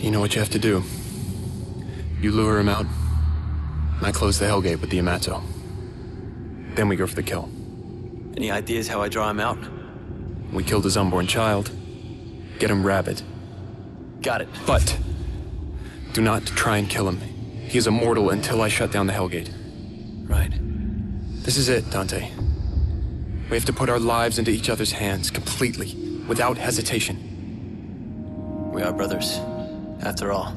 You know what you have to do. You lure him out. and I close the Hellgate with the Yamato. Then we go for the kill. Any ideas how I draw him out? We killed his unborn child. Get him rabid. Got it. But do not try and kill him. He is immortal until I shut down the Hellgate. Right. This is it, Dante. We have to put our lives into each other's hands completely, without hesitation. We are brothers, after all.